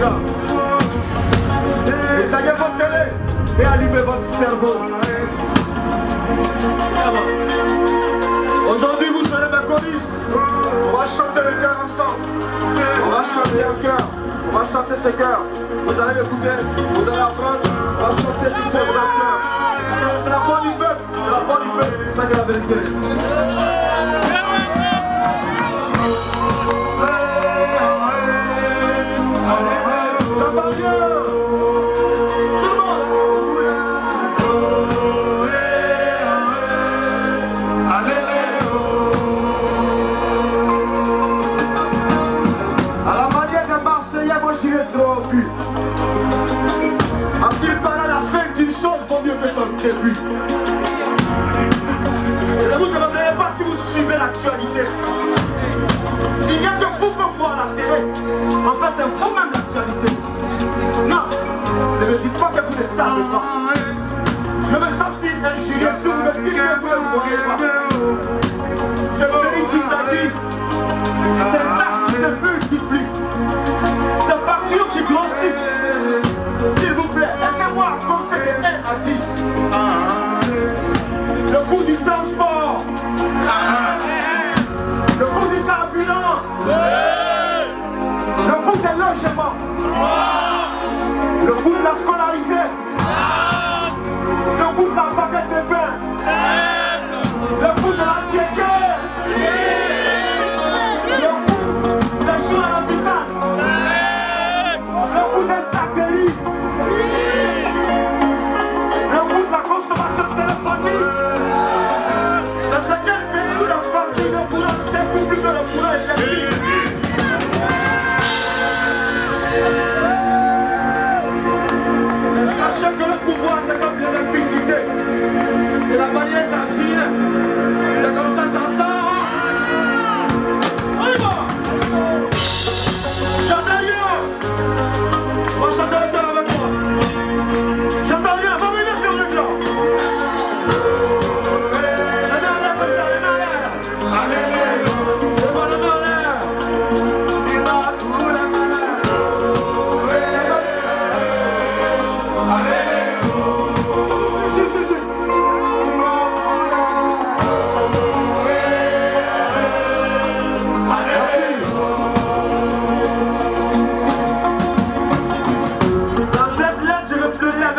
Alléluia. Éteignez votre télé et allumez votre cerveau. Aujourd'hui, vous serez mes choristes. On va chanter le cœur ensemble. On va chanter un cœur. On va chanter ce cœur. Vous allez écouter, vous allez apprendre. On va chanter tout ce cœur. C'est la foi du peuple. C'est la foi du peuple. C'est ça qui est la vérité. Soldier! Yesu mmepiga kule kuonepa. Ce pays qui t'habite, ces taxes qui se multiplient, ces factures qui grossissent. S'il vous plaît, aidez-moi à compter de 1 à 10. Le coût du transport. Le coût du carburant. Le coût des logements. Le coût de la scolarité. Let the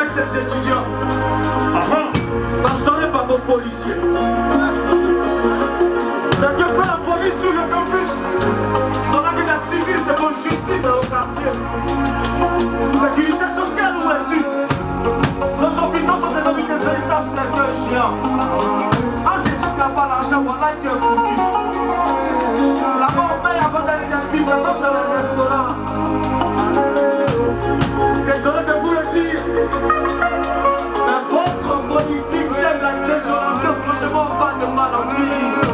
avec ses étudiants. Ah, ah. Parce qu'on n'est pas vos policiers. find the man on me.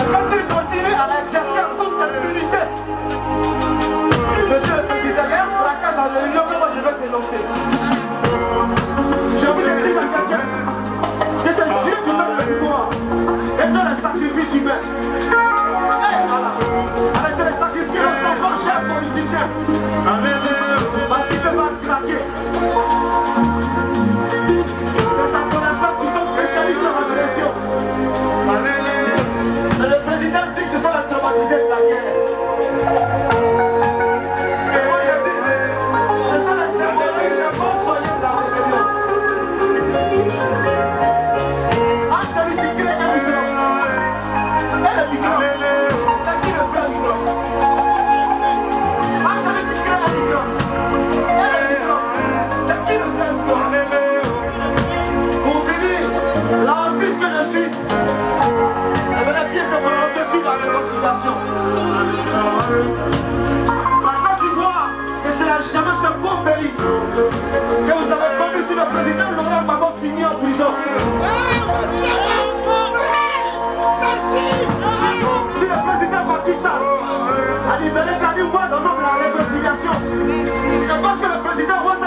À exercer en toute impunité. Monsieur le Président, un braquage en réunion que moi je vais dénoncer. J'ai envie de dire à quelqu'un que c'est Dieu qui donne le pouvoir et non le sacrifice humain. La réconciliation. La Côte d'Ivoire, et ce n'est jamais ce beau pays que vous avez connu si le président Laurent Gbagbo finit en prison. Si le président Macky Sall a libéré Karim Wade au nom de la réconciliation, je pense que le président Ouattara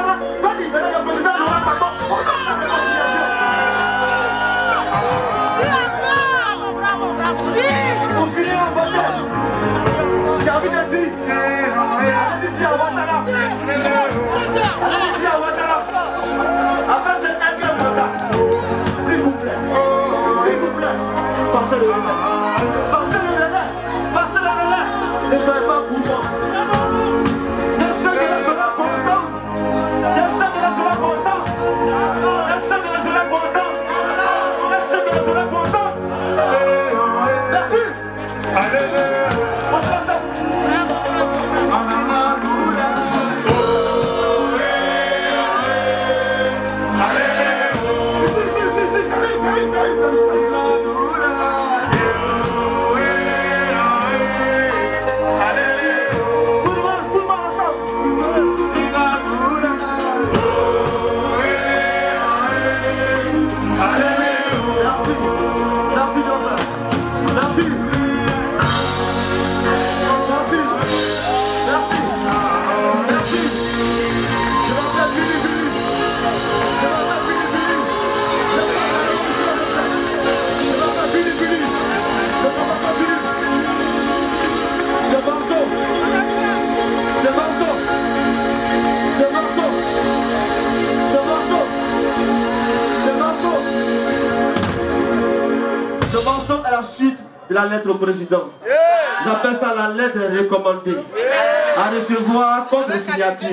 Barcelone. Barcelone, Barcelone, ne soyez pas gourmands. Ne soyez pas cela content. Ne soyez pas cela content. Ne soyez pas cela content. Ne soyez pas cela content. Merci. Allez, allez. La lettre au président. J'appelle ça la lettre recommandée. À recevoir contre signature.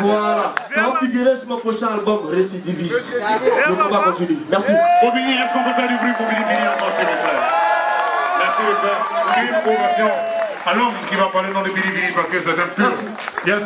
Voilà. Ça va figurer sur mon prochain album Récidiviste. Le combat continue. Merci. Finir, est-ce qu'on peut faire du bruit pour Billy encore, s'il vous plaît? Merci de faire une ovation à l'homme qui va parler dans le Billy parce que c'est un pur. Yes.